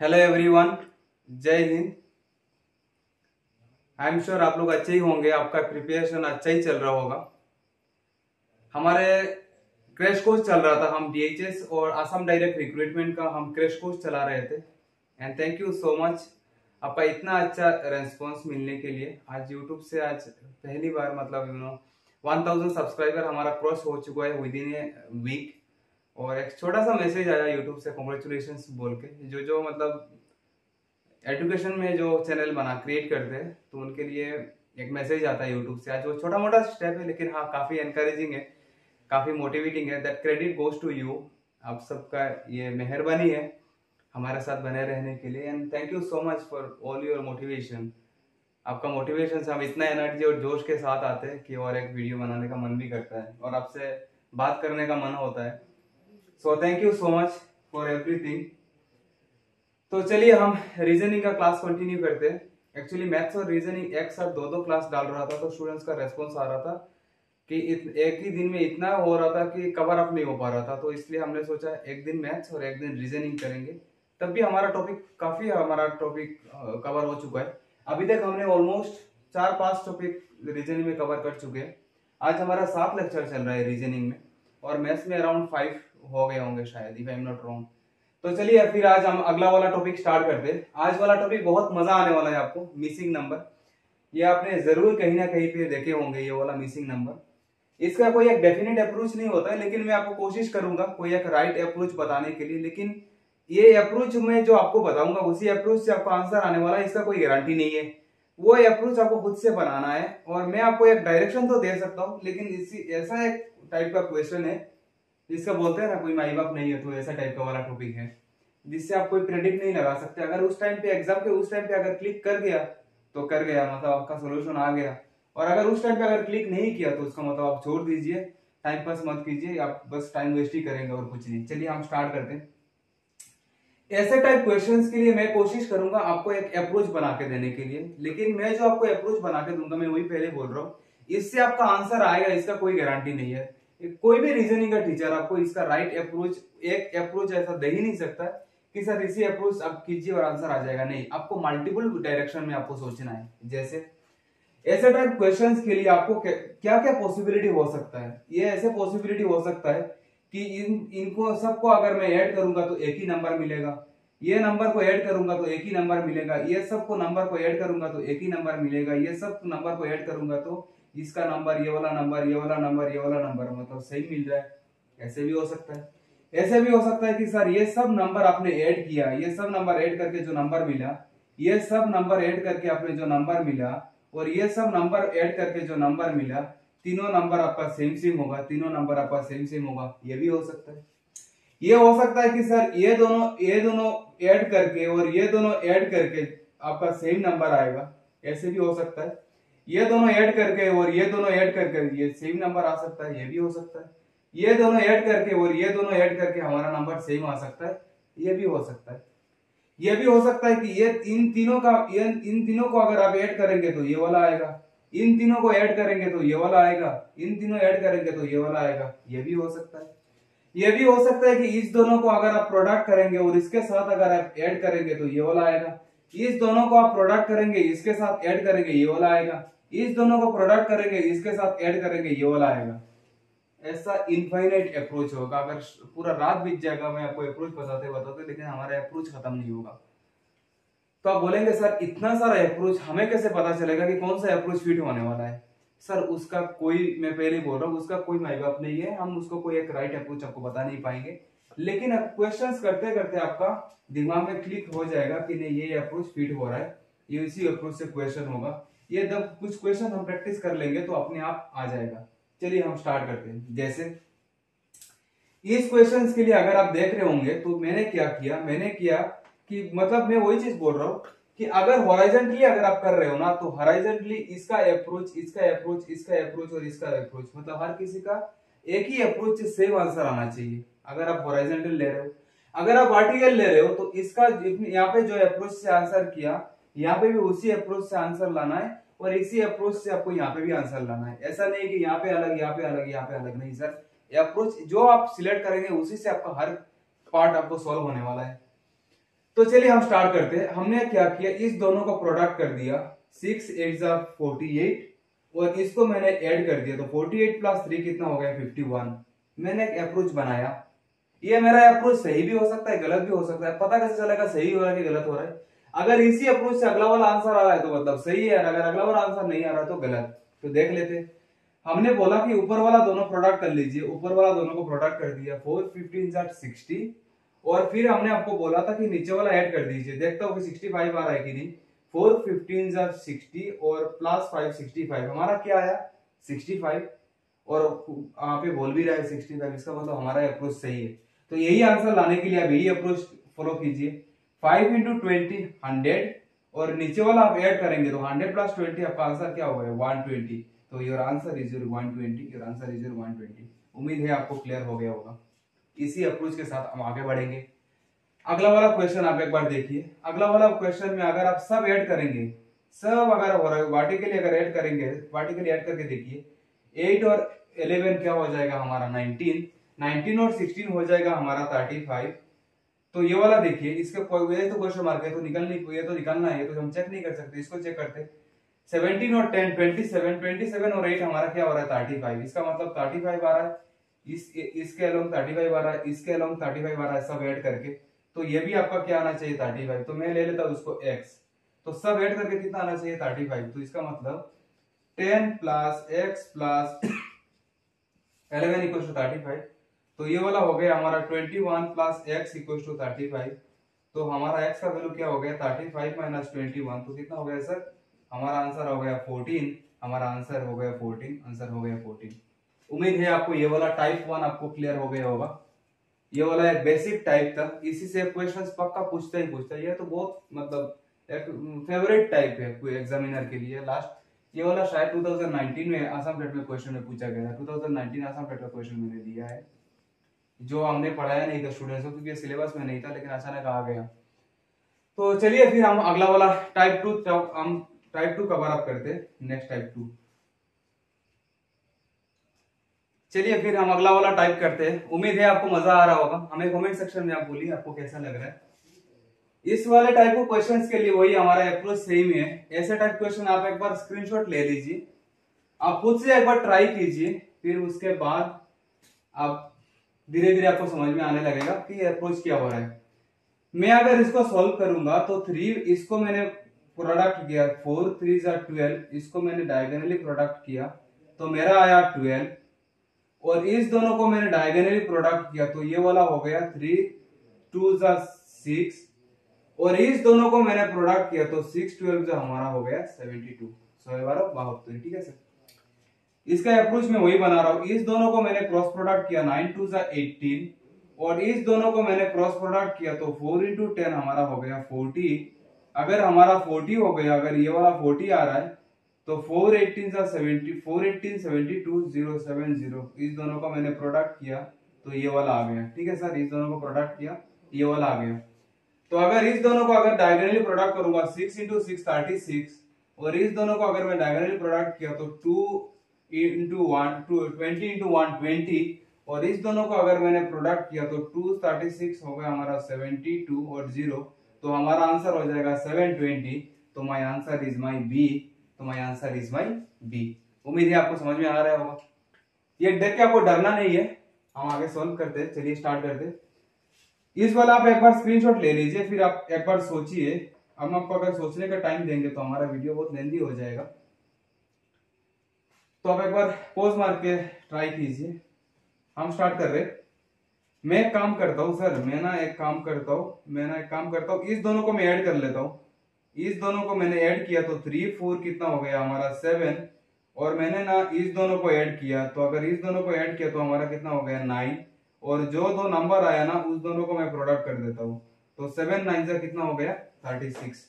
Hello everyone जय Hind. I am sure आप लोग अच्छे ही होंगे. आपका प्रिपरेशन अच्छा ही चल रहा होगा. हमारे क्रैश कोर्स चल रहा था. हम डीएचएस और असम डायरेक्ट रिक्रूटमेंट का हम क्रैश कोर्स चला रहे थे. And thank you so much आपका इतना अच्छा रेस्पॉन्स मिलने के लिए. आज यूट्यूब से आज पहली बार मतलब you know one thousand subscriber हमारा क्रॉस हो चुका है विद इन ए वीक और एक छोटा सा मैसेज आया यूट्यूब से कॉन्ग्रेचुलेशन बोल के, जो जो मतलब एजुकेशन में जो चैनल बना क्रिएट करते हैं तो उनके लिए एक मैसेज आता है यूट्यूब से। आज वो छोटा मोटा स्टेप है, लेकिन हाँ काफ़ी एनकरेजिंग है, काफ़ी मोटिवेटिंग है। That credit goes to you आप सबका ये मेहरबानी है हमारे साथ बने रहने के लिए। And thank you so much for all your motivation आपका मोटिवेशन से हम इतना एनर्जी और जोश के साथ आते हैं कि और एक वीडियो बनाने का मन भी करता है। और आपसे बात करने का मन होता है। So thank you so much for everything तो चलिए हम रीजनिंग का क्लास कंटिन्यू करते हैं. एक्चुअली मैथ्स और रीजनिंग एक साथ दो दो क्लास डाल रहा था तो स्टूडेंट्स का रेस्पॉन्स आ रहा था कि एक ही दिन में इतना हो रहा था कि कवर अप नहीं हो पा रहा था. तो इसलिए हमने सोचा एक दिन मैथ्स और एक दिन रीजनिंग करेंगे. तब भी हमारा टॉपिक काफ़ी, हमारा टॉपिक कवर हो चुका है. अभी तक हमने ऑलमोस्ट चार पाँच टॉपिक रीजनिंग में कवर कर चुके हैं. आज हमारा सात लेक्चर चल रहा है रीजनिंग में और मैथ्स में अराउंड फाइव हो गए होंगे शायद if I am not wrong तो चलिए फिर आज हम अगला वाला टॉपिक स्टार्ट करते हैं। आज वाला टॉपिक बहुत मज़ा आने वाला है आपको मिसिंग नंबर ये आपने ज़रूर कहीं ना कहीं पे देखे होंगे, ये वाला मिसिंग नंबर इसका कोई एक डेफिनेट अप्रोच नहीं होता है, लेकिन मैं आपको कोशिश करूँगा कोई एक राइट अप्रोच बताने के लिए, लेकिन ये अप्रोच में जो आपको बताऊँगा, उसी अप्रोच से आपको आंसर आने वाला है, इसका कोई गारंटी नहीं है। वो अप्रोच आपको खुद से बनाना है, और मैं आपको एक डायरेक्शन तो दे सकता हूँ, लेकिन इसी, ऐसा एक टाइप का क्वेश्चन है जिसका बोलते हैं ना, कोई माई बाप नहीं है तो ऐसा टाइप का वाला टॉपिक है। जिससे आप कोई प्रेडिक्ट नहीं लगा सकते। अगर उस टाइम पे एग्ज़ाम के उस टाइम पे अगर क्लिक कर गया तो कर गया मतलब आपका सोल्यूशन आ गया। और अगर उस टाइम पे अगर क्लिक नहीं किया तो उसका मतलब आप छोड़ दीजिए। टाइम पास मत कीजिए, आप बस टाइम वेस्ट ही करेंगे और कुछ नहीं। चलिए, हम स्टार्ट करते हैं। ऐसे टाइप क्वेश्चंस के लिए मैं कोशिश करूँगा आपको एक अप्रोच बना के देने के लिए। लेकिन मैं जो आपको अप्रोच बना के दूँगा, मैं वही पहले बोल रहा हूँ। इससे आपका आंसर आएगा, इसका कोई गारंटी नहीं है। कोई भी रीजनिंग का टीचर आपको इसका राइट अप्रोच एक अप्रोच ऐसा दे ही नहीं सकता कि सर इसी अप्रोच आप कीजिए और आंसर आ जाएगा। नहीं, आपको मल्टीपल डायरेक्शन में आपको सोचना है। जैसे, ऐसे टाइप क्वेश्चंस के लिए आपको क्या क्या पॉसिबिलिटी हो सकता है? ये ऐसे पॉसिबिलिटी हो सकता है कि इन, इनको सबको अगर मैं ऐड करूँगा तो एक ही नंबर मिलेगा। ये नंबर को ऐड करूँगा तो एक ही नंबर मिलेगा। ये सबको नंबर को ऐड करूँगा तो एक ही नंबर मिलेगा। ये सब नंबर को ऐड करूँगा तो इसका नंबर, ये वाला नंबर, ये वाला नंबर, ये वाला नंबर मतलब सही मिल रहा है। ऐसे भी हो सकता है। ऐसे भी हो सकता है कि सर, ये सब नंबर आपने ऐड किया, ये सब नंबर ऐड करके जो नंबर मिला, ये सब नंबर ऐड करके आपने जो नंबर मिला और ये सब नंबर ऐड करके जो नंबर मिला, तीनों नंबर आपका सेम सेम होगा, तीनों नंबर आपका सेम सेम होगा। ये भी हो सकता है। ये हो सकता है कि सर, ये दोनों ये दोनों ऐड करके और ये दोनों ऐड करके आपका सेम नंबर आएगा। ऐसे भी हो सकता है। ये दोनों ऐड करके और ये दोनों ऐड करके ये सेम नंबर आ सकता है, ये भी हो सकता है। ये दोनों ऐड करके और ये दोनों ऐड करके हमारा नंबर सेम आ सकता है, ये भी हो सकता है। ये भी हो सकता है कि ये इन तीनों का, ये इन तीनों को अगर आप ऐड करेंगे तो ये वाला आएगा। इन तीनों को ऐड करेंगे तो ये वाला आएगा। इन तीनों ऐड करेंगे तो ये वाला आएगा। ये भी हो सकता है। ये भी हो सकता है कि इस दोनों को अगर आप प्रोडक्ट करेंगे और इसके साथ अगर आप ऐड करेंगे तो ये वाला आएगा। इस दोनों को आप प्रोडक्ट करेंगे, इसके साथ ऐड करेंगे, ये वाला आएगा। इस दोनों को प्रोडक्ट करेंगे, इसके साथ ऐड करेंगे, ये वाला आएगा। ऐसा इनफाइनाइट अप्रोच होगा। अगर पूरा रात बीत जाएगा, मैं आपको अप्रोच बताते बताते, लेकिन हमारा अप्रोच खत्म नहीं होगा। तो आप बोलेंगे, सर, इतना सारा अप्रोच हमें कैसे पता चलेगा कि कौन सा अप्रोच फिट होने वाला है? सर, उसका कोई, मैं पहले बोल रहा हूँ, उसका कोई माई बाप नहीं है। हम उसको कोई एक राइट अप्रोच आपको बता नहीं पाएँगे। लेकिन क्वेश्चन करते करते आपका दिमाग में क्लिक हो जाएगा कि नहीं, ये अप्रोच फिट हो रहा है। ये इसी अप्रोच से क्वेश्चन होगा। ये जब कुछ क्वेश्चन हम प्रैक्टिस कर लेंगे तो अपने आप आ जाएगा। चलिए हम स्टार्ट करते हैं। जैसे, इस क्वेश्चन के लिए अगर आप देख रहे होंगे तो मैंने क्या किया, मैंने किया कि मतलब मैं वही चीज़ बोल रहा हूँ कि अगर हॉराइजेंटली अगर आप कर रहे हो ना तो हॉराइजेंटली इसका अप्रोच इसका अप्रोच इसका अप्रोच और इसका अप्रोच मतलब हर किसी का एक ही अप्रोच से सेम आंसर आना चाहिए। अगर आप हॉराइजेंटल ले रहे हो। अगर आप वर्टिकल ले रहे हो तो इसका यहाँ पे जो अप्रोच से आंसर किया यहाँ पे भी उसी अप्रोच से आंसर लाना है और इसी अप्रोच से आपको यहाँ पे भी आंसर लाना है। ऐसा नहीं कि यहाँ पे अलग, यहाँ पे अलग, यहाँ पे अलग नहीं सर अप्रोच जो आप सिलेक्ट करेंगे, उसी से आपका हर पार्ट आपको सॉल्व होने वाला है। तो चलिए हम स्टार्ट करते हैं। हमने क्या किया? इस दोनों का प्रोडक्ट कर दिया। सिक्स एट जा फोर्टी एट और इसको मैंने ऐड कर दिया। तो फोर्टी एट प्लस थ्री कितना हो गया? फिफ्टी वन मैंने एक अप्रोच बनाया। ये मेरा अप्रोच सही भी हो सकता है, गलत भी हो सकता है। पता कैसे चलेगा? सही हो रहा है कि गलत हो रहा है? अगर इसी अप्रोच से अगला वाला आंसर आ रहा है तो मतलब सही है। अगर अगला वाला आंसर नहीं आ रहा तो गलत। तो देख लेते। हमने बोला कि ऊपर वाला दोनों प्रोडक्ट कर लीजिए। ऊपर वाला दोनों को प्रोडक्ट कर दिया फोर फिफ्टीन सिक्सटी और फिर हमने आपको बोला था कि नीचे वाला ऐड कर दीजिए। देखता हूँ सिक्सटी फाइव आ रहा है कि नहीं। फोर फिफ्टीन सिक्सटी और प्लस फाइव सिक्सटी फाइव हमारा क्या आया? सिक्सटी फाइव और आप पे बोल भी रहा है सिक्सटी फाइव इसका मतलब हमारा अप्रोच सही है। तो यही आंसर लाने के लिए आप यही अप्रोच फॉलो कीजिए। फाइव इंटू ट्वेंटी हंड्रेड और नीचे वाला आप ऐड करेंगे तो हंड्रेड प्लस ट्वेंटी आपका आंसर क्या होगा? वन ट्वेंटी तो your answer is your one twenty your answer is your one twenty उम्मीद है आपको क्लियर हो गया होगा। इसी अप्रोच के साथ हम आगे बढ़ेंगे। अगला वाला क्वेश्चन आप एक बार देखिए। अगला वाला क्वेश्चन में अगर आप सब ऐड करेंगे, सब अगर हो रहा है वर्टिकली अगर ऐड करेंगे वर्टिकली ऐड करके देखिए। एट और इलेवन क्या हो जाएगा? हमारा नाइनटीन नाइनटीन और सिक्सटीन हो जाएगा, हमारा थर्टी फाइव तो ये वाला देखिए, इसके कोई तो क्वेश्चन मार्क है तो निकल नहीं ये तो निकलना है तो हम चेक नहीं कर सकते, इसको चेक करते। सेवनटीन और ten twenty seven twenty seven और एट हमारा क्या हो रहा है? थर्टी फाइव इसका मतलब थर्टी फाइव आ रहा है, इस, इसके अलोंग थर्टी फाइव आ रहा है, इसके अलोंग थर्टी फाइव आ रहा है, सब ऐड करके। तो ये भी आपका क्या आना चाहिए? थर्टी फाइव तो मैं ले लेता हूँ उसको एक्स तो सब ऐड करके कितना आना चाहिए? थर्टी फाइव तो इसका मतलब ten plus x plus eleven equal to thirty five तो ये वाला हो गया हमारा twenty one plus x equal to thirty five तो हमारा एक्स का वैल्यू क्या हो गया? Thirty five minus twenty one. तो कितना हो गया सर हमारा आंसर हो गया फोर्टीन हमारा आंसर हो गया फोर्टीन आंसर हो गया फोर्टीन उम्मीद है आपको ये वाला टाइप वन आपको क्लियर हो गया होगा। ये वाला एक बेसिक टाइप था। इसी से क्वेश्चन पक्का पूछता ही पूछता ये तो बहुत मतलब एक फेवरेट टाइप है कोई एग्जामिनर के लिए। लास्ट ये वाला शायद 2019 में आसाम टेट में क्वेश्चन में पूछा गया था। 2019 आसाम टेट का क्वेश्चन मैंने दिया है। जो हमने पढ़ाया नहीं था स्टूडेंट्स को, क्योंकि सिलेबस में नहीं था, लेकिन अचानक आ गया। तो चलिए फिर हम अगला वाला टाइप टू हम टाइप टू कवर अप करते नेक्स्ट टाइप टू चलिए फिर हम अगला वाला टाइप करते हैं। उम्मीद है आपको मज़ा आ रहा होगा। हमें कमेंट सेक्शन में आप बोलिए, आपको कैसा लग रहा है। इस वाले टाइप ऑफ़ क्वेश्चंस के लिए वही हमारा अप्रोच सेम है ऐसे टाइप क्वेश्चन आप एक बार स्क्रीनशॉट ले लीजिए। आप खुद से एक बार ट्राई कीजिए, फिर उसके बाद आप धीरे धीरे आपको समझ में आने लगेगा कि अप्रोच क्या हो रहा है। मैं अगर इसको सॉल्व करूँगा तो थ्री इसको मैंने प्रोडक्ट किया फोर थ्री ट्वेल्व इसको मैंने डायगोनली प्रोडक्ट किया तो मेरा आया ट्वेल्व और इस दोनों को मैंने डायगोनली प्रोडक्ट किया तो ये वाला हो गया थ्री टू सिक्स और इस दोनों को मैंने प्रोडक्ट किया तो सिक्स ट्वेल्व जो हमारा हो गया सेवेंटी टू सौ बारह बहत्तर ठीक है सर? इसका अप्रोच में वही बना रहा हूँ। इस दोनों को मैंने क्रॉस प्रोडक्ट किया नाइन टू सा एटीन और इस दोनों को मैंने क्रॉस प्रोडक्ट किया तो फोर इंटू टेन हमारा हो गया फोर्टी अगर हमारा फोर्टी हो गया, अगर ये वाला फोर्टी आ रहा है तो फोर एटीन सा seventy four eighteen seventy two zero seven zero इस दोनों का मैंने प्रोडक्ट किया तो ये वाला आ गया। ठीक है सर? इस दोनों को प्रोडक्ट किया, ये वाला आ गया। तो अगर इस दोनों को अगर डायगोनली प्रोडक्ट करूँगा six into six thirty six और इस दोनों को अगर मैं डायगोनली प्रोडक्ट किया तो two into one two twenty into one twenty और इस दोनों को अगर मैंने प्रोडक्ट किया तो टू थर्टी सिक्स हो गया हमारा सेवेंटी टू और ज़ीरो तो हमारा आंसर हो जाएगा सेवन ट्वेंटी तो my answer is my B तो my answer is my B उम्मीद है आपको समझ में आ रहा होगा। ये डर के आपको डरना नहीं है। हम आगे सॉल्व करते हैं। चलिए स्टार्ट करते इस वाला आप एक बार स्क्रीनशॉट ले लीजिए, फिर आप एक बार सोचिए। हम आपको अगर सोचने का टाइम देंगे तो हमारा वीडियो बहुत लेंदी हो जाएगा। तो आप एक बार पोज मार के ट्राई कीजिए। हम स्टार्ट कर रहे मैं काम करता हूँ सर मैं ना एक काम करता हूँ, मैं ना एक काम करता हूँ। इस दोनों को मैं ऐड कर लेता हूँ। इस दोनों को मैंने ऐड किया तो थ्री फोर कितना हो गया? हमारा सेवन और मैंने ना इस दोनों को ऐड किया तो अगर इस दोनों को ऐड किया तो हमारा कितना हो गया? नाइन और जो दो नंबर आया ना, उस दोनों को मैं प्रोडक्ट कर देता हूँ। तो सेवन नाइन से कितना हो गया? थर्टी सिक्स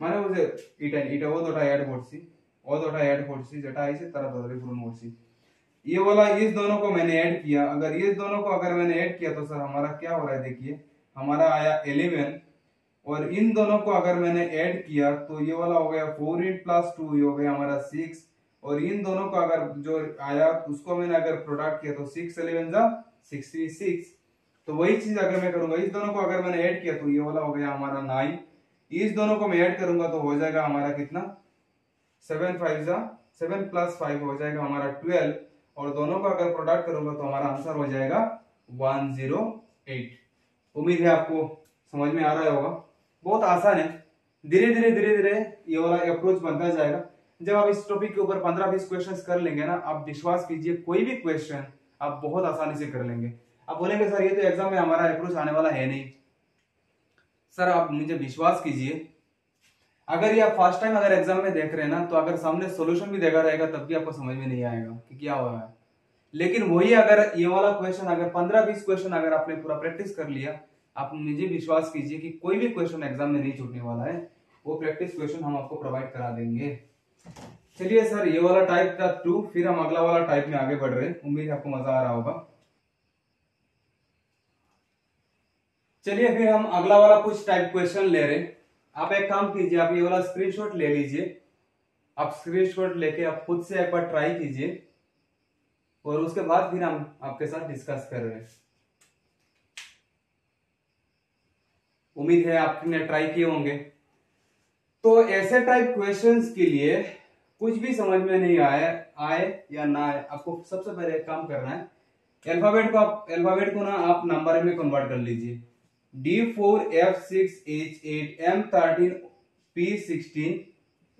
मैंने मुझे ईटन ईटा वो दो ऐड बोर्ड सी। और जोटा ऐड फोर्ट सी जटा आई से तरह बदले पूर्ण मोड सी ये वाला, इस दोनों को मैंने ऐड किया। अगर इस दोनों को अगर मैंने ऐड किया तो सर, हमारा क्या हो रहा है देखिए। हमारा आया एलेवन और इन दोनों को अगर मैंने ऐड किया तो ये वाला हो गया फोर एट प्लस टू ये हो गया हमारा सिक्स और इन दोनों को अगर जो आया, उसको मैंने अगर प्रोडक्ट किया तो सिक्स एलेवन जा सिक्सटी सिक्स तो वही चीज़ अगर मैं करूँगा, इस दोनों को अगर मैंने ऐड किया तो ये वाला हो गया हमारा नाइन इस दोनों को मैं ऐड करूँगा तो हो जाएगा हमारा कितना? सेवन फाइव जा, सेवन प्लस फाइव हो जाएगा हमारा ट्वेल्व, और दोनों का अगर प्रोडक्ट करूँगा तो हमारा आंसर हो जाएगा वन ज़ीरो एट। उम्मीद है आपको समझ में आ रहा होगा। बहुत आसान है। धीरे धीरे धीरे धीरे ये वाला अप्रोच बनता जाएगा। जब आप इस टॉपिक के ऊपर पंद्रह, बीस क्वेश्चन कर लेंगे ना, आप विश्वास कीजिए, कोई भी क्वेश्चन आप बहुत आसानी से कर लेंगे। आप बोलेंगे, सर, ये तो एग्ज़ाम में हमारा अप्रोच आने वाला है नहीं। सर, आप मुझे विश्वास कीजिए अगर ये आप फ़र्स्ट टाइम अगर एग्ज़ाम में देख रहे हैं ना तो अगर सामने सोल्यूशन भी देखा रहेगा, तब भी आपको समझ में नहीं आएगा कि क्या हो रहा है। लेकिन वही अगर ये वाला क्वेश्चन अगर पंद्रह बीस क्वेश्चन अगर आपने पूरा प्रैक्टिस कर लिया, आप मुझे विश्वास कीजिए कि कोई भी क्वेश्चन एग्ज़ाम में नहीं छूटने वाला है, वो प्रैक्टिस क्वेश्चन हम आपको प्रोवाइड करा देंगे। चलिए सर ये वाला टाइप था टू फिर हम अगला वाला टाइप में आगे बढ़ रहे हैं। उम्मीद है आपको मज़ा आ रहा होगा। चलिए फिर हम अगला वाला कुछ टाइप क्वेश्चन ले रहे हैं। आप एक काम कीजिए, आप ये वाला स्क्रीनशॉट ले लीजिए। आप स्क्रीनशॉट लेके आप खुद से एक बार ट्राई कीजिए और उसके बाद फिर हम आपके साथ डिस्कस कर रहे हैं। उम्मीद है आपने ट्राई किए होंगे। तो ऐसे टाइप क्वेश्चंस के लिए कुछ भी समझ में नहीं आए आए या ना आए, आपको सबसे पहले एक काम करना है। अल्फ़ाबेट को आप अल्फ़ाबेट को ना आप नंबर में कन्वर्ट कर लीजिए। D four F six H eight M thirteen P sixteen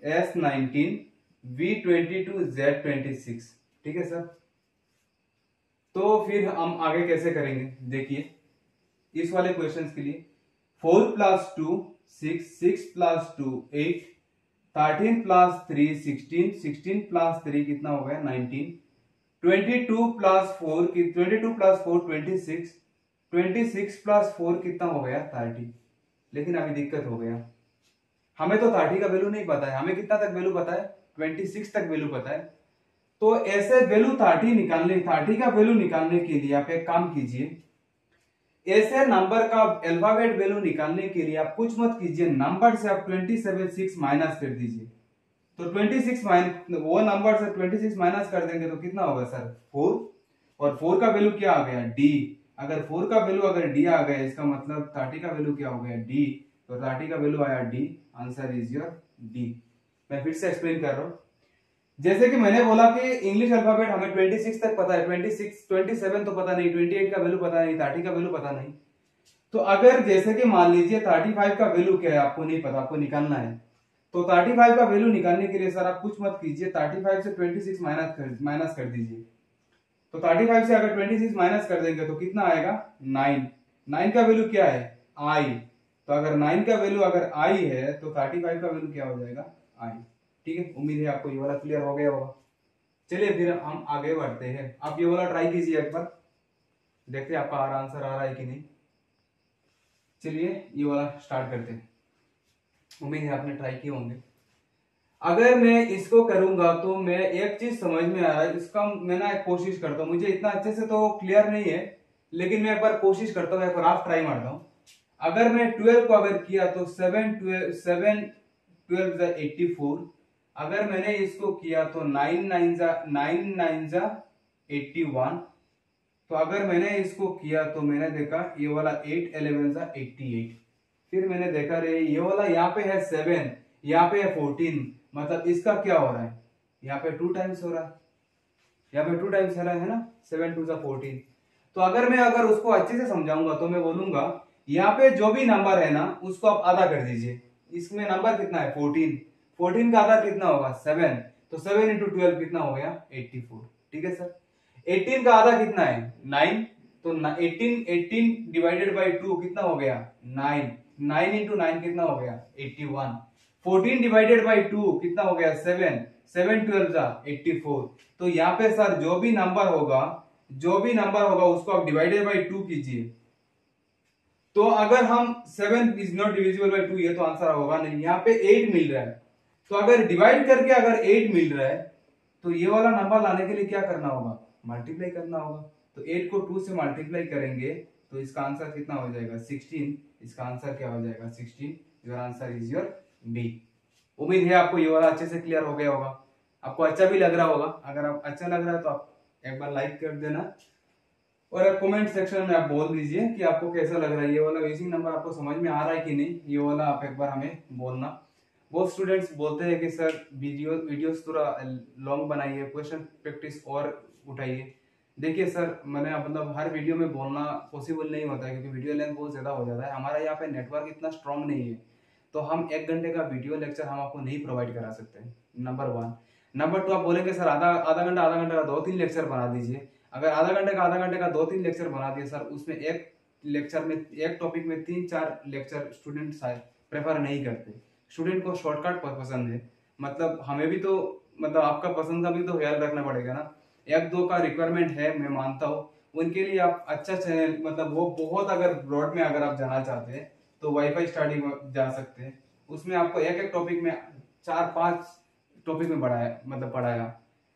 S nineteen V twenty two Z twenty six ठीक है सर? तो फिर हम आगे कैसे करेंगे? देखिए, इस वाले क्वेश्चन के लिए four plus two six six plus two eight thirteen plus three sixteen sixteen plus three कितना हो गया? Nineteen twenty two plus four twenty two plus four twenty six twenty six plus four कितना हो गया? Thirty लेकिन अभी दिक्कत हो गया। हमें तो थर्टी का वैल्यू नहीं पता है। हमें कितना तक वैल्यू पता है? ट्वेंटी सिक्स तक वैल्यू पता है। तो ऐसे वैल्यू थर्टी निकालने थर्टी का वैल्यू निकालने के लिए आप एक काम कीजिए। ऐसे नंबर का अल्फ़ाबेट वैल्यू निकालने के लिए आप कुछ मत कीजिए। नंबर से आप ट्वेंटी सेवन सिक्स माइनस कर दीजिए। तो ट्वेंटी सिक्स माइनस वो नंबर से ट्वेंटी सिक्स माइनस कर देंगे तो कितना होगा सर फोर और फोर का वैल्यू क्या आ गया? डी अगर फोर का वैल्यू अगर डी आ गया, इसका मतलब थर्टी का वैल्यू क्या हो गया? डी तो थर्टी का वैल्यू आया the answer is your D मैं फिर से एक्सप्लेन कर रहा हूँ। जैसे कि मैंने बोला कि इंग्लिश अल्फ़ाबेट हमें 26 तक पता है। 26 27 तो पता नहीं। 28 का वैल्यू पता नहीं। 30 का वैल्यू पता नहीं। तो अगर जैसे कि मान लीजिए 35 का वैल्यू क्या है, आपको नहीं पता, आपको निकालना है। तो 35 का वैल्यू निकालने के लिए सर आप कुछ मत कीजिए। 35 से 26 माइनस कर माइनस कर दीजिए। तो 35 से अगर 26 माइनस कर देंगे तो कितना आएगा? 9 9 का वैल्यू क्या है? आई तो अगर 9 का वैल्यू अगर आई है तो 35 का वैल्यू क्या हो जाएगा? आई ठीक है? उम्मीद है आपको ये वाला क्लियर हो गया होगा। चलिए फिर हम आगे बढ़ते हैं। आप ये वाला ट्राई कीजिए एक बार। देखते हैं आपका आंसर आ रहा है कि नहीं। चलिए ये वाला स्टार्ट करते हैं। उम्मीद है आपने ट्राई किए होंगे। अगर मैं इसको करूँगा तो मैं एक चीज़ समझ में आ रहा है, इसका मैं ना कोशिश करता हूँ। मुझे इतना अच्छे से तो क्लियर नहीं है, लेकिन मैं एक बार कोशिश करता हूँ, एक बार आप ट्राई मारता हूँ। अगर मैं ट्वेल्व को अगर किया तो seven seven twelve eighty four अगर मैंने इसको किया तो नाइन नाइन जा नाइन नाइन जा एट्टी वन तो अगर मैंने इसको किया तो मैंने देखा ये वाला एट एलेवन जा एट्टी एट फिर मैंने देखा रे ये वाला यहाँ पे है सेवन यहाँ पे है फोर्टीन मतलब इसका क्या हो रहा है? यहाँ पे टू टाइम्स हो रहा है। यहाँ पे टू टाइम्स हो रहा है ना? सेवन टू जा फोर्टीन तो अगर मैं अगर उसको अच्छे से समझाऊँगा तो मैं बोलूँगा, यहाँ पे जो भी नंबर है ना, उसको आप आधा कर दीजिए। इसमें नंबर कितना है? फोर्टीन फोर्टीन का आधा कितना होगा? सेवन तो सेवन इंटू ट्वेल्व कितना हो गया? एट्टी फोर ठीक है सर एटीन का आधा कितना है? नाइन तो eighteen eighteen divided by two कितना हो गया? नाइन नाइन इंटू नाइन कितना हो गया? Eighty one fourteen divided by two कितना हो गया? सेवन। सेवन ट्वेल्व जा एट्टी फोर। तो यहाँ पे सर जो भी नंबर होगा, जो भी नंबर होगा, उसको आप डिवाइडेड बाई टू कीजिए। तो अगर हम seven is not divisible by two, ये तो आंसर होगा नहीं। यहाँ पे एट मिल रहा है। तो अगर डिवाइड करके अगर एट मिल रहा है तो ये वाला नंबर लाने के लिए क्या करना होगा? मल्टीप्लाई करना होगा। तो एट को टू से मल्टीप्लाई करेंगे तो इसका आंसर कितना हो जाएगा? सिक्सटीन। इसका आंसर क्या हो जाएगा? Sixteen. Your answer is your B उम्मीद है आपको ये वाला अच्छे से क्लियर हो गया होगा। आपको अच्छा भी लग रहा होगा। अगर आप अच्छा लग रहा है तो आप एक बार लाइक कर देना। और कमेंट सेक्शन में आप बोल दीजिए कि आपको कैसा लग रहा है। ये वाला वेजिंग नंबर आपको समझ में आ रहा है कि नहीं? ये वाला आप एक बार हमें बोलना। बहुत स्टूडेंट्स बोलते हैं कि, सर वीडियो वीडियोस थोड़ा लॉन्ग बनाइए क्वेश्चन प्रैक्टिस और उठाइए। देखिए सर, मैंने मतलब हर वीडियो में बोलना पॉसिबल नहीं होता है, क्योंकि वीडियो लेंथ बहुत ज़्यादा हो जाता है। हमारा यहाँ पे नेटवर्क इतना स्ट्रांग नहीं है। तो हम एक घंटे का वीडियो लेक्चर हम आपको नहीं प्रोवाइड करा सकते। नंबर वन नंबर टू आप बोलेंगे, सर, आधा आधा घंटा आधा घंटा का दो तीन लेक्चर बना दीजिए। अगर आधा घंटे का, आधा घंटे का दो तीन लेक्चर बना दिए, सर, उसमें एक लेक्चर में, एक टॉपिक में तीन, चार लेक्चर स्टूडेंट प्रेफर नहीं करते। स्टूडेंट को शॉर्टकट पसंद है। मतलब हमें भी तो मतलब आपका पसंद का भी तो ख्याल रखना पड़ेगा ना। एक, दो का रिक्वायरमेंट है, मैं मानता हूँ। उनके लिए आप अच्छा चैनल मतलब वो बहुत अगर ब्रॉड में अगर आप जाना चाहते हैं तो वाईफाई स्टडी जा सकते हैं। उसमें आपको एक एक टॉपिक में चार पाँच टॉपिक में पढ़ाया मतलब पढ़ाया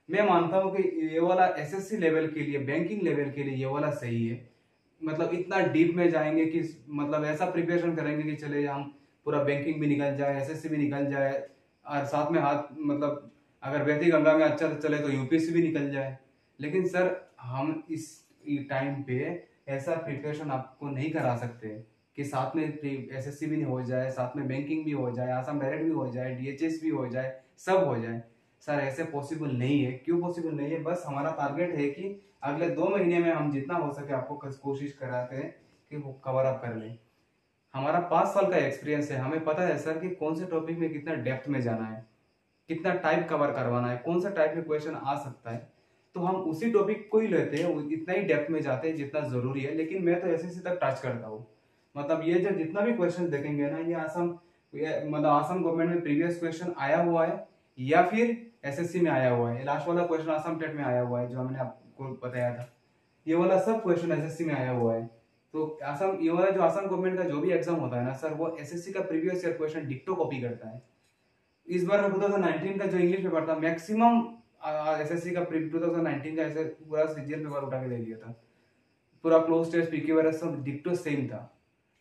मैं मानता हूँ कि ये वाला एसएससी लेवल के लिए बैंकिंग लेवल के लिए ये वाला सही है। मतलब इतना डीप में जाएँगे कि मतलब ऐसा प्रिपरेशन करेंगे कि चले हम पूरा बैंकिंग भी निकल जाए एसएससी भी निकल जाए, और साथ में हाथ मतलब अगर वैदिक गंगा में अच्छा चले तो यूपीएससी भी निकल जाए। लेकिन सर, हम इस टाइम पे ऐसा प्रिपरेशन आपको नहीं करा सकते। कि साथ में एस एसएससी भी नहीं हो जाए, साथ में बैंकिंग भी हो जाए, आसाम डायरेक्ट भी हो जाए डीएचएस भी हो जाए, सब हो जाए। सर, ऐसे पॉसिबल नहीं है। क्यों पॉसिबल नहीं है? बस हमारा टारगेट है कि अगले दो महीने में हम जितना हो सके आपको कोशिश कराते हैं कि वो कवर अप कर लें। हमारा पाँच साल का एक्सपीरियंस है। हमें पता है सर कि कौन से टॉपिक में कितना डेप्थ में जाना है, कितना टाइप कवर करवाना है, कौन सा टाइप में क्वेश्चन आ सकता है। तो हम उसी टॉपिक को ही लेते हैं इतना ही डेप्थ में जाते हैं जितना ज़रूरी है। लेकिन मैं तो ऐसे तक टच करता हूँ। मतलब ये जो जितना भी क्वेश्चन देखेंगे ना, ये आसम मतलब आसम गवर्नमेंट में प्रीवियस क्वेश्चन आया हुआ है, या फिर एसएससी में आया हुआ है। लास्ट वाला क्वेश्चन आसम टेट में आया हुआ है, जो मैंने आपको बताया था। ये वाला सब क्वेश्चन एसएससी में आया हुआ है। तो आसम ये वाला जो आसम गवर्नमेंट का जो भी एग्ज़ाम होता है ना, सर, वो एसएससी का प्रीवियस ईयर क्वेश्चन डिक्टो कॉपी करता है। इस बार 2019 का जो इंग्लिश पेपर था मैक्सिमम एसएससी का 2019 का ऐसे पूरा सीजीएल पेपर उठा के दे दिया था। पूरा क्लोज टेस्ट पीके वगैरह सब डिक्टो सेम था।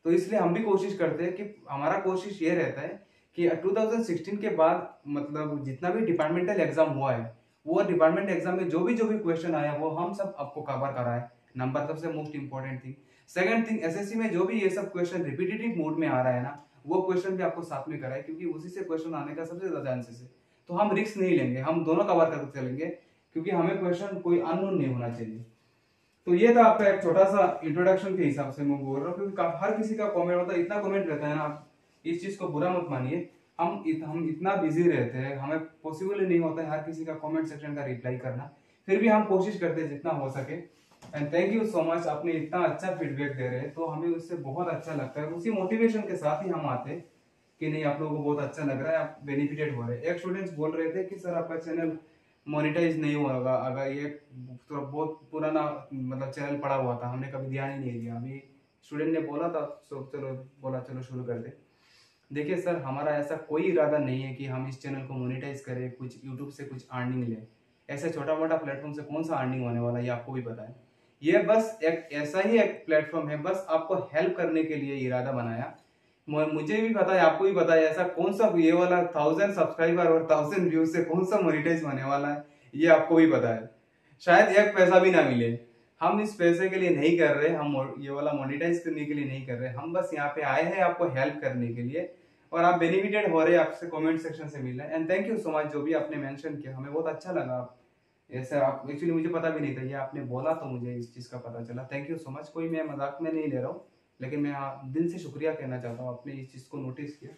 तो इसलिए हम भी कोशिश करते हैं कि हमारा कोशिश ये रहता है कि 2016 के बाद मतलब जितना भी डिपार्टमेंटल एग्ज़ाम हुआ है, वो डिपार्टमेंट एग्ज़ाम में जो भी जो भी क्वेश्चन आया, वो हम सब आपको कवर कराए। नंबर सबसे most important thing second thing SSC में जो भी ये सब क्वेश्चन रिपीटेटिव मोड में आ रहा है ना, वो क्वेश्चन भी आपको साथ में कराए, क्योंकि उसी से क्वेश्चन आने का सबसे ज़्यादा चांसेस है। तो हम रिस्क नहीं लेंगे, हम दोनों कवर करके चलेंगे, क्योंकि हमें क्वेश्चन कोई अननोन नहीं होना चाहिए। तो ये था आपका एक छोटा सा इंट्रोडक्शन के हिसाब से मैं बोल रहा हूँ क्योंकि हर किसी का कमेंट होता है इतना कमेंट रहता है ना आप इस चीज़ को बुरा मत मानिए। हम इत, हम इतना बिज़ी रहते हैं हमें पॉसिबल ही नहीं होता है हर किसी का कमेंट सेक्शन का रिप्लाई करना। फिर भी हम कोशिश करते हैं जितना हो सके। And thank you so much आपने इतना अच्छा फीडबैक दे रहे हैं तो हमें उससे बहुत अच्छा लगता है। उसी मोटिवेशन के साथ ही हम आते हैं कि नहीं आप लोगों को बहुत अच्छा लग रहा है आप बेनिफिटेड हो रहे हैं। एक स्टूडेंट्स बोल रहे थे कि सर आपका चैनल मोनिटाइज नहीं हुआ होगा। अगर ये तो बहुत पुराना मतलब चैनल पड़ा हुआ था, हमने कभी ध्यान ही नहीं दिया। अभी स्टूडेंट ने बोला था तो चलो बोला, चलो शुरू कर दे। देखिए सर, हमारा ऐसा कोई इरादा नहीं है कि हम इस चैनल को मोनिटाइज करें, कुछ यूट्यूब से कुछ अर्निंग लें। ऐसे छोटा मोटा प्लेटफॉर्म से कौन सा अर्निंग होने वाला है, ये आपको भी पता है। ये बस एक ऐसा ही एक प्लेटफॉर्म है, बस आपको हेल्प करने के लिए इरादा बनाया। मुझे भी पता है, आपको भी पता है, ऐसा कौन सा ये वाला थाउज़ेंड सब्सक्राइबर और थाउज़ेंड व्यूज़ से कौन सा मोनिटाइज होने वाला है, ये आपको भी पता है। शायद एक पैसा भी ना मिले। हम इस पैसे के लिए नहीं कर रहे, हम ये वाला मोनिटाइज करने के लिए नहीं कर रहे, हम बस यहाँ पे आए हैं आपको हेल्प करने के लिए। और आप बेनिफिटेड हो रहे हैं, आपसे कमेंट सेक्शन से मिल रहे हैं। And thank you so much जो भी आपने मेंशन किया, हमें बहुत अच्छा लगा। ऐसे आप एक्चुअली मुझे पता भी नहीं था, ये आपने बोला तो मुझे इस चीज़ का पता चला। थैंक यू सो मच कोई मैं मज़ाक में नहीं ले रहा हूँ। लेकिन मैं दिल से शुक्रिया कहना चाहता हूँ, आपने इस चीज़ को नोटिस किया।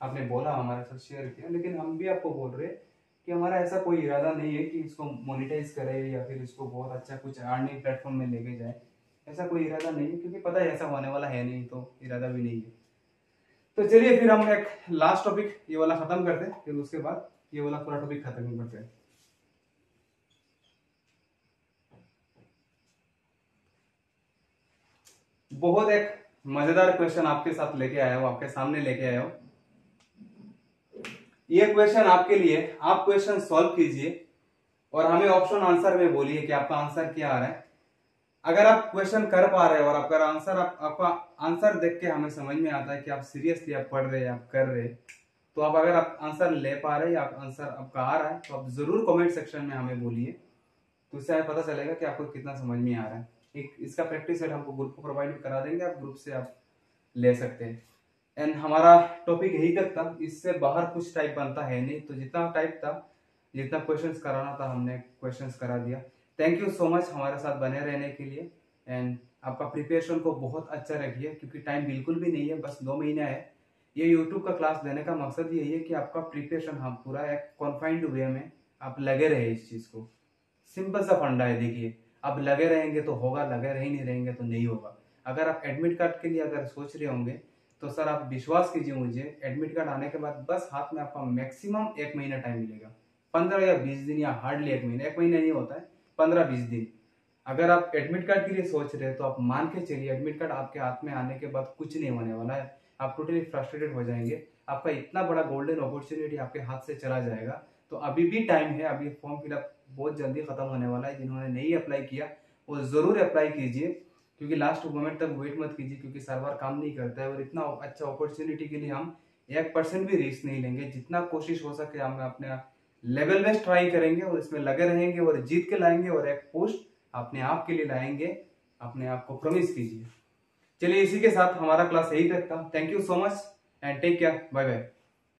आपने बोला, हमारे साथ शेयर किया, लेकिन हम भी आपको बोल रहे हैं कि हमारा ऐसा कोई इरादा नहीं है कि इसको मोनिटाइज करे या फिर इसको बहुत अच्छा कुछ अर्निंग प्लेटफॉर्म में लेके जाए। ऐसा कोई इरादा नहीं है, क्योंकि पता है ऐसा होने वाला है नहीं तो इरादा भी नहीं है। तो चलिए फिर हम एक लास्ट टॉपिक ये वाला खत्म करते हैं, फिर उसके बाद ये वाला पूरा टॉपिक खत्म ही करते हैं। बहुत एक मज़ेदार क्वेश्चन आपके साथ लेके आया हूँ आपके सामने लेके आया हूँ। ये क्वेश्चन आपके लिए आप क्वेश्चन सॉल्व कीजिए और हमें ऑप्शन आंसर में बोलिए कि आपका आंसर क्या आ रहा है। अगर आप क्वेश्चन कर पा रहे हो और आपका आंसर आप, आपका आंसर देख के हमें समझ में आता है कि आप सीरियसली आप पढ़ रहे हैं आप कर रहे तो आप अगर आप आंसर ले पा रहे हैं आप आंसर आपका आ रहा है तो आप ज़रूर कमेंट सेक्शन में हमें बोलिए। तो उससे हमें पता चलेगा कि आपको कितना समझ में आ रहा है। एक इसका प्रैक्टिस सेट हमको ग्रुप को प्रोवाइड करा देंगे, आप ग्रुप से आप ले सकते हैं। एंड हमारा टॉपिक यही तक था, इससे बाहर कुछ टाइप बनता है नहीं तो जितना टाइप था, जितना क्वेश्चंस कराना था, हमने क्वेश्चंस करा दिया। थैंक यू सो मच हमारे साथ बने रहने के लिए। एंड आपका प्रिपरेशन को बहुत अच्छा रखिए, क्योंकि टाइम बिल्कुल भी नहीं है, बस दो महीना है ये यूट्यूब का क्लास देने का मकसद यही है कि आपका प्रिपरेशन हम पूरा एक कॉन्फाइंड वे में आप लगे रहे इस चीज़ को। सिंपल सा फंडा है, देखिए। अब लगे रहेंगे तो होगा, लगे रहे नहीं रहेंगे तो नहीं होगा। अगर आप एडमिट कार्ड के लिए अगर सोच रहे होंगे तो सर आप विश्वास कीजिए मुझे एडमिट कार्ड आने के बाद बस हाथ में आपका मैक्सिमम एक महीना टाइम मिलेगा। पंद्रह या बीस दिन या हार्डली एक महीना एक महीना नहीं होता है, पंद्रह बीस दिन। अगर आप एडमिट कार्ड के लिए सोच रहे हैं तो आप मान के चलिए एडमिट कार्ड आपके हाथ में आने के बाद कुछ नहीं होने वाला है। आप टोटली फ्रस्ट्रेटेड हो जाएँगे। आपका इतना बड़ा गोल्डन अपॉर्चुनिटी आपके हाथ से चला जाएगा। तो अभी भी टाइम है, अभी फॉर्म फिलअप बहुत जल्दी खत्म होने वाला है, जिन्होंने नहीं अप्लाई किया, वो ज़रूर अप्लाई कीजिए, क्योंकि लास्ट मोमेंट तक वेट मत कीजिए, क्योंकि सर्वर काम नहीं करता है और इतना अच्छा अपॉर्चुनिटी के लिए हम एक परसेंट भी रिस्क नहीं लेंगे। जितना कोशिश हो सके हम अपने लेवल बेस्ट ट्राई करेंगे और इसमें लगे रहेंगे और जीत के लाएँगे और एक पोस्ट अपने आप के लिए लाएँगे। अपने आप को प्रॉमिस कीजिए। चलिए इसी के साथ हमारा क्लास यही तक था thank you so much and take care bye bye